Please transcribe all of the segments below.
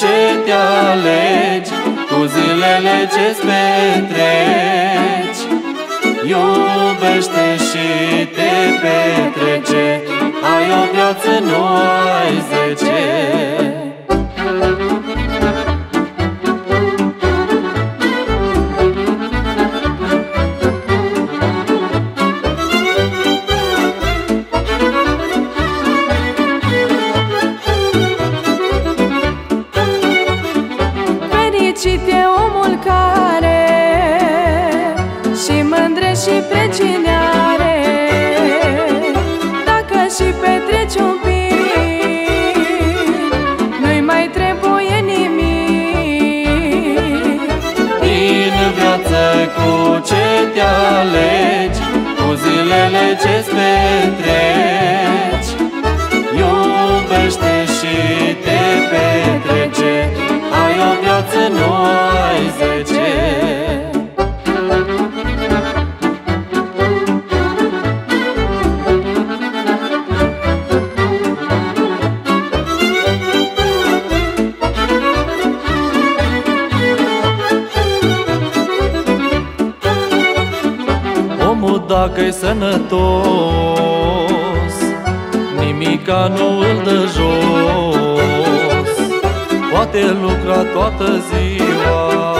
ce te alegi Cu zilele ce-ți petreci pe cine are. Dacă și petreci un pic Nu-i mai trebuie nimic. Din viață cu ce te alegi Cu zilele ce-ți petreci. Iubește și te petrece Ai o viață, nu dacă-i sănătos Nimica nu îl dă jos. Poate lucra toată ziua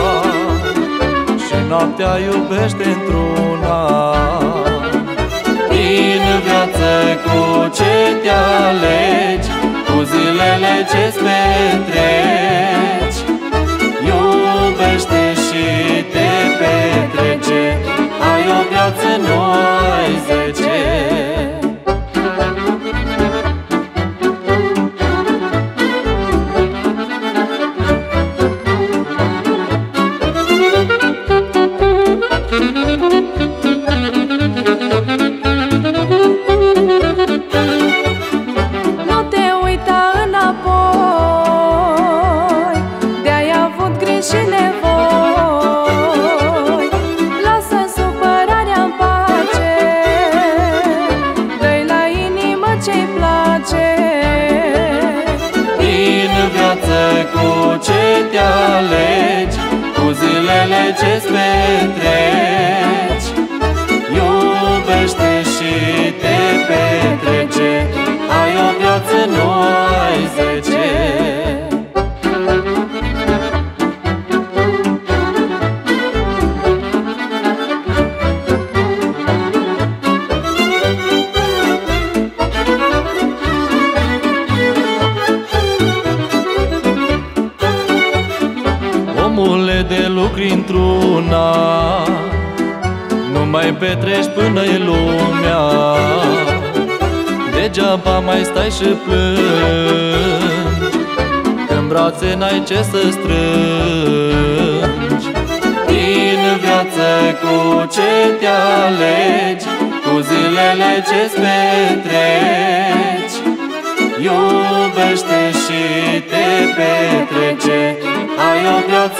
Și noaptea iubește într-una. Din viață cu ce te alegi Cu zilele ce-ți petreci place. Din viață cu ce te alegi Cu zilele ce-ți petreci. Iubește și te petrece de lucri într-una. Nu mai petreci până-i lumea. Degeaba mai stai și plângi Când brațe n-ai ce să strângi. Din viață cu ce te alegi Cu zilele ce-ți petreci. Iubește și te petrece Ai o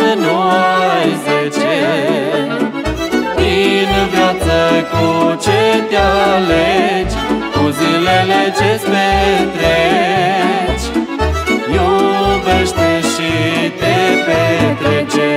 viață, nu ai zece. Din viață cu ce te alegi Cu zilele ce-ți petreci. Iubește și te petrece